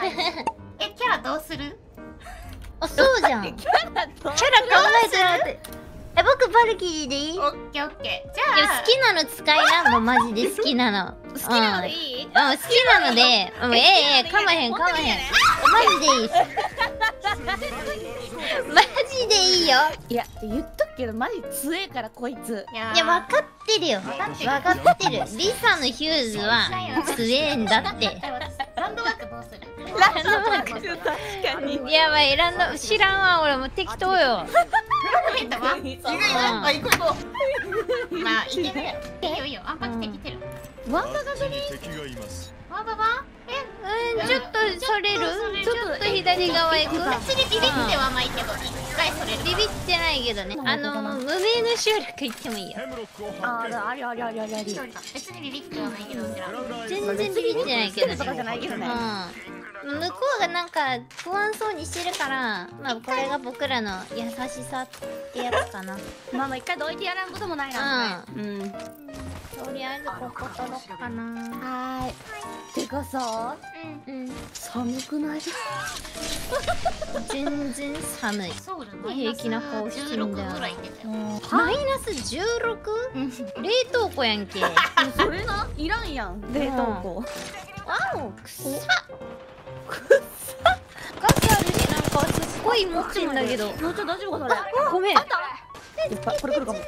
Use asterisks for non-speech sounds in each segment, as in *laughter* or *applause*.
*laughs* えキャラどうする？あそうじゃん。*laughs* キャラ考えてなって。え僕バルキリーでいい？オッケーオッケー。じ好ゃあきなの使いなもうマジで好きなの。好きなのでいい？うん、好きなので、うん、ええええかまへんかまへん。マジでいいマジでいいよ。いや言っとくけどマジ強えからこいつ。いや分かってるよ。分かってる。かってる。リサのヒューズは強えんだって。ランドマークどうする？ランドマーク確かに。やばい選んだ知らんわ俺もう適当よ。あ行こう行こう。まあいけるやろいいよ。いいよ。あんぱきてきてるワンダが敵がいますわばばえうん。ちょっとそれる？ちょっと左側行く？私でビビってはないけど一回それビビってないけどね。あの無名の集落行ってもいいよ。あ発見ーありありありありあり別にビビってはないけど全然ビビってないけどね向こうがなんか不安そうにしてるからまあこれが僕らの優しさってやつかな。*laughs* まあまあ一回どいてやらんこともないなうん。とりあえずここ取ろっかな。はーいてかさうん寒くない？*laughs* 全然寒い。平気な顔してんだよ。16ぐらい出てる。マイナス 16? 冷凍庫やんけ。わ *laughs* それな。いらんやん。冷凍庫。おくっさくっさガスあるしなんかすっごい持ってんだけどもうちょ大丈夫かそれ。ごめん。いっぱいこれ来るかも。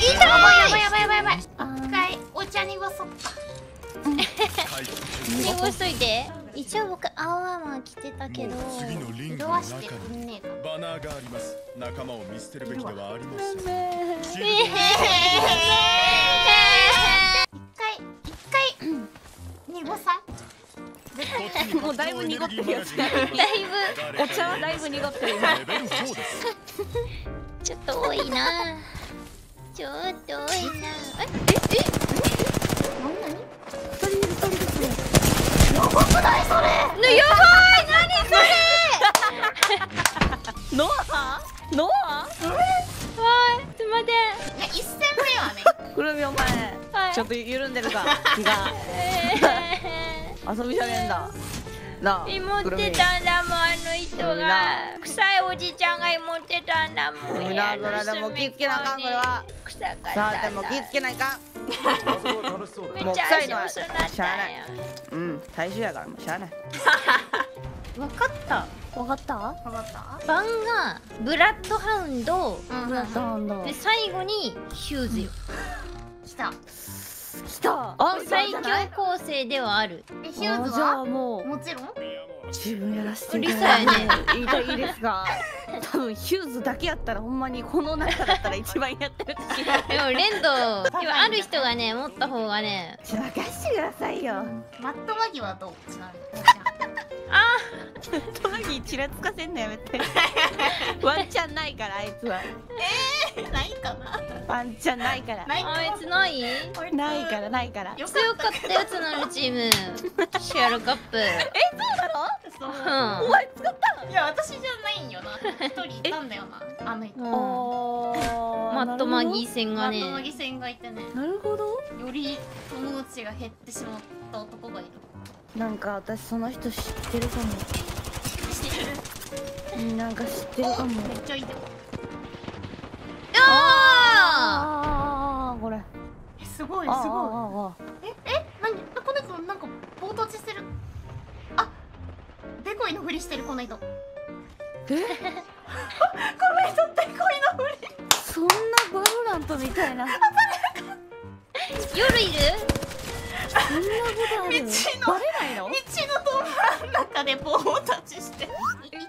痛い。やばいやばいやばいやばい。あ一回お茶にごそった回復濁しといて。一応僕青アーマー着てたけどもう次のリング色の中はしてくねえか。バナーがあります。仲間を見捨てるべきではありません。ねシーだいぶ濁ってるやつだ。いぶお茶はだいぶ濁ってる今レベル4ですちょっと多いな。ちょっと多いな。え何？何二人いる二人で。すねねやばい。何それノアノアはい。すい。ませんい。や一戦目はねくるみお前はい。ちょっと緩んでるか気がえ遊びじゃねえんだなあ。ー、持ってたんだもんあの人が臭いおじちゃんが持ってたんだもんくるみなそれでも気ぃつけなあかん *laughs* これは。臭かった。さあでも気ぃつけないかめっちゃ足もそうなったんしゃあなやうん大衆やからもうしゃあない。*laughs* わかった。わかった？わかった？番がブラッドハウンド。うんブラッドハウンド。で最後にヒューズよ。来た来たあ最強構成ではある。えヒューズあじゃあはもう。もちろん？自分やらせてリサやねいいといいですが。*laughs* 多分ヒューズだけやったらほんまにこの中だったら一番やってるでもレンド今ある人がね持った方がね。ちょ任してくださいよ。マットマギはどう？ちなみにあトマギちらつかせんのやめて。*laughs* ワンチャンないからあいつは。ないかな。ワンチャンないから。ないかあいつない？ないからないから。よか強かったやつなのチーム。*laughs* シェアロカップ。そううん。お前使っいや私じゃないんよな。一人いたんだよな。あの人。マットマギー戦がね。マットマギ戦がいてね。なるほど。より友達が減ってしまった男がいるなんか私その人知ってるかも。知ってる。うんなんか知ってるかも。めっちゃいいであああこれ。えすごいあすごあいええ何この人なんか棒立ちしてるあデコイのふりしてるこの人。*laughs* この人デコイのふり。そんなバロラントみたいな。夜いる？道のバレないの？道の中で棒立ちして。い一旦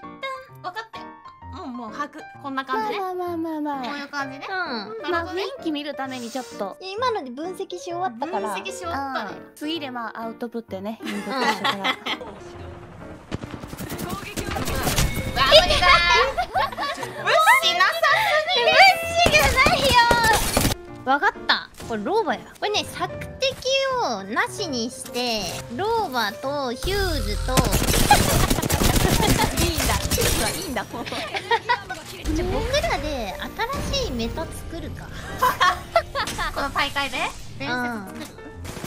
分かって。もうもう吐く。こんな感じね。まあまあまあまあこうまあいう感じね。うん。まあ雰囲気見るためにちょっと。今ので分析し終わった分から析し終わったねうん。次でまあアウトプットやね。インプットしてから。うわ無理だ無視なさ無視がないよ。わかったこれローバや。これね索敵をなしにしてローバとヒューズといいんだ。ヒューズはいいんだもう。じゃあ僕らで新しいメタ作るか。この大会で？伝説作る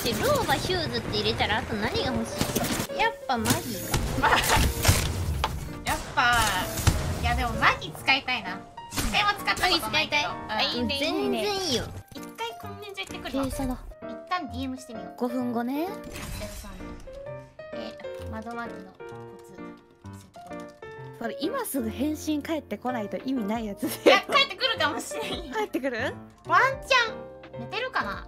ちローバヒューズって入れたらあと何が欲しい？やっぱマギか。*laughs* やっぱいやでもマギ使いたいな。一回も使ったことないけど。マギ使いたい？うん。ね全然いいよ行ってくるわ傾斜だ。一旦 DM してみよう。5分後ね。え窓マギのコツそれ今すぐ返信返ってこないと意味ないやついでや帰ってくるかもしれんよ。帰ってくる？ワンチャン。寝てるかな？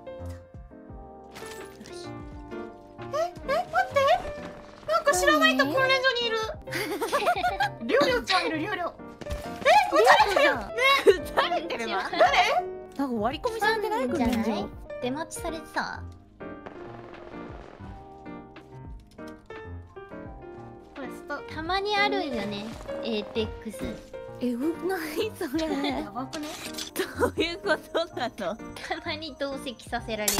ええ待って。なんか知らないと訓練所にいる。りょうりょうちゃん。いるりょうりょうじゃん撃たれてる。わ誰？なんか割り込みされてない訓練じゃない？所出待ちされてた？これストたまにあるんよねエーペックス。えぐないそれ。やばくね？どういうことなの？たまに同席させられる。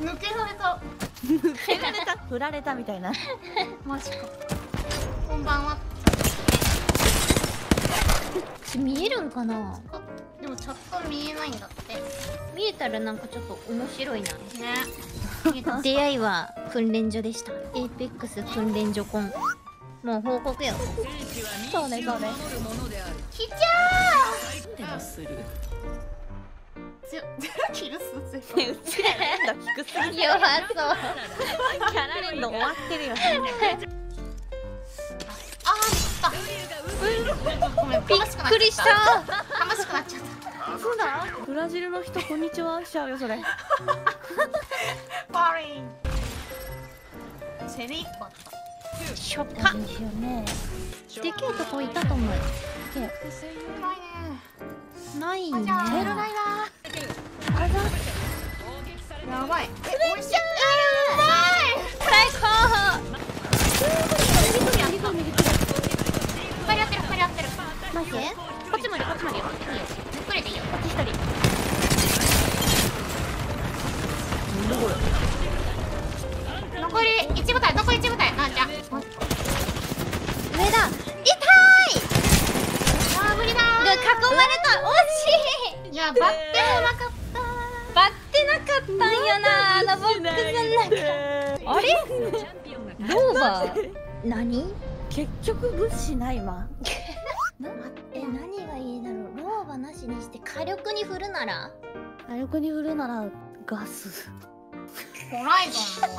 抜けられた。*laughs* 振られた？振られたみたいな。*laughs* マジか。こんばんは見えるんかな？でもチャット見えないんだって。ね見えたらなんかちょっと面白いな。見えた。出会いは訓練所でした。エーペックス訓練所コン。もう報告よそうねそうね。きちゃー。強っキル数強い *laughs* うちら連打低すぎ弱そう。キャラ連打終わってるよ *laughs* びっくりした。楽しくなっちゃった。そうだブラジルの人こんにちは。しちゃうよそれ。バリン。チェリーコット。ショッかですよね。でけえとこいたと思う。うまいねないよね。あじゃあメールない。なやばいえ美味しい。最高のボックスの中。あれ？ローバー？何？結局物資ないわ。*laughs* え何がいいだろう？ローバなしにして火力に振るなら？火力に振るならガス。ホライゾンも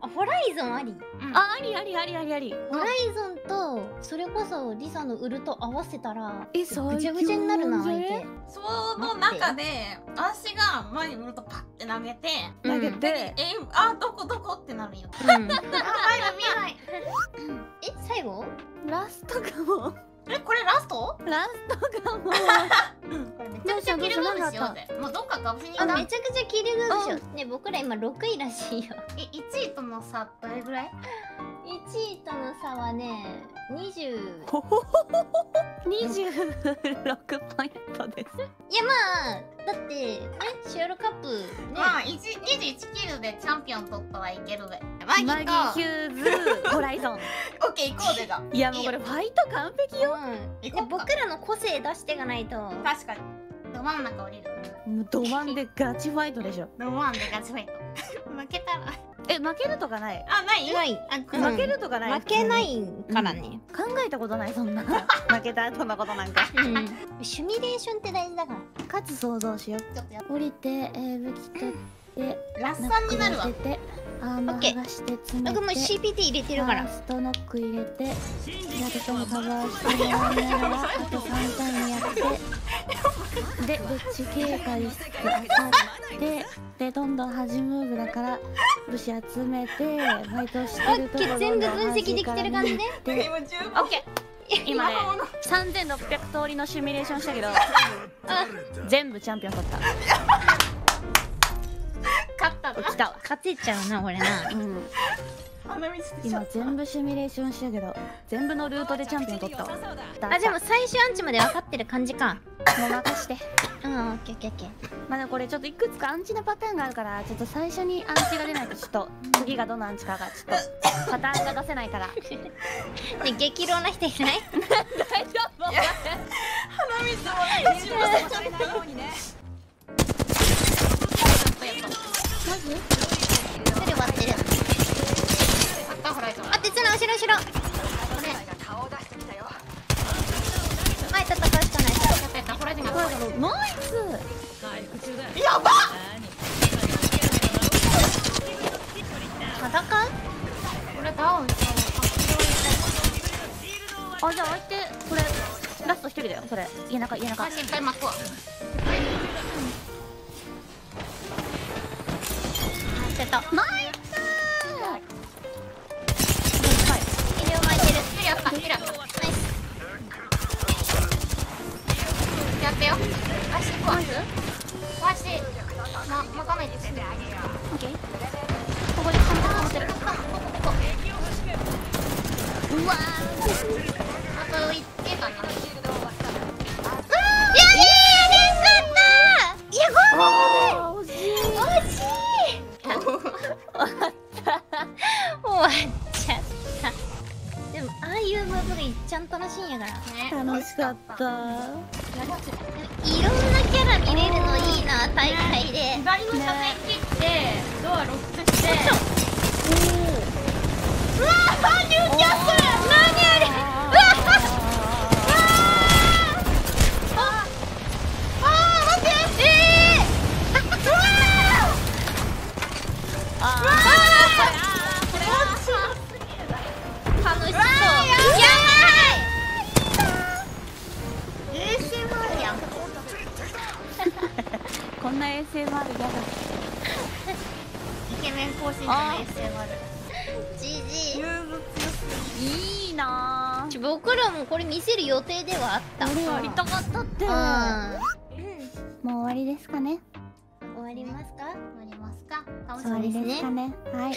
あホライゾンあり？うんあありありありありあり。ホライゾンとそれこそリサのウルと合わせたらえ最強。ぐちゃぐちゃになるな相手。ねその中で私が前にウルトパッて投げて投げうんて。えあどこどこってなるんよ。うん。*laughs* あ前が見えない。*laughs* え最後？ラストかもえこれラスト？ラストかも。これめちゃくちゃキルムーブしようぜもうどっかかぶせに行あっためちゃくちゃキルグーしようね僕ら今6位らしいよ。え1位との差どれぐらい？1位との差はね20ほほほほほ26ポイントです。いやまあだってねシュールカップね。まあ1 21キルでチャンピオン取ったらいけるべマギとマギーヒューズ。ホライゾン。オッケー行こうぜじゃあいやもうこれファイト完璧よ。うん。僕らの個性出していかないと。確かに。ど真ん中降りる。もうドマンでガチファイトでしょ。ど真んでガチファイト。*laughs* 負けたらえ負けるとかない？あない？ない。あうん。負けるとかない？負けないからね、考えたことないそんな。*laughs* 負けた？後のことなんか。うん、シミュレーションって大事だから。かつ想像しよう。降りて、えー、武器取ってラッサンになるわてアーマオッケー。ー剥がして詰め僕もて CPT 入れてるから。ファーストノック入れてナルトもカバーしてもらいながらあと3ターンやってでぶっち警戒して当たって *laughs* でどんどん端ムーブだから武士集めてファイトしてるとこオッケー。全部分析できてる感じね。オッケ今ね魔法の3600通りのシミュレーションしたけど全部チャンピオン取った来た。わー勝てちゃうなこれな。うん。今全部シミュレーションしたけど全部のルートでチャンピオン取った。わあでも最終アンチまで分かってる感じか。もう任して。うんオッケーオッケーオッケー。まあでもこれちょっといくつかアンチのパターンがあるからちょっと最初にアンチが出ないとちょっと次がどのアンチかがちょっとパターンが出せないから。*laughs* ね激浪な人いない？*laughs* 大丈夫。鼻水も *laughs* マジ割ってるあ鉄の後ろ後ろこれ前戦うしかないナイスやば戦うこれダウンあじゃあ相手これラスト一人だよそれ。家中家中。心配巻くわたナイスー巻いてるナイスやってよ足足ま、まかないでここで簡単に持てるここここうわーあと1終わっちゃった。でもああいう部分がいっちゃん楽しいんやから。ね楽しかった。いろんなキャラ見れるのいいな大会で。左の車線切ってドアロックして。う。わーニューキャッスな。ち僕らもこれ見せる予定ではあった。俺やりたかったって。うもう終わりですかね。ん終わりますか？終わりますか？楽し終わりそうですねですかね。はい。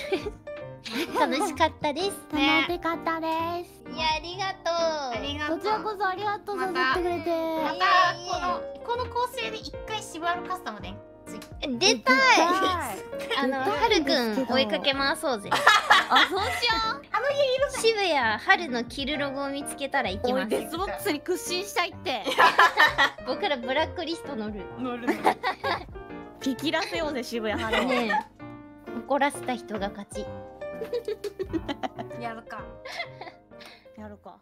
*laughs* 楽しかったです。ね *laughs* 楽しかったです。いやありがとう。ありがとう。こちらこそありがとう誘ってくれてまたこのこの構成で一回シブアルカスタムで出たい。あのはるくん追いかけ回そうぜ。あそうしよあの家いる渋谷春の着るロゴを見つけたら行きうおいますデスボックスに屈伸したいって。*laughs* 僕らブラックリスト乗る。乗る。激らせようぜ渋谷春。をねえ。怒らせた人が勝ち。*laughs* やるか。やるか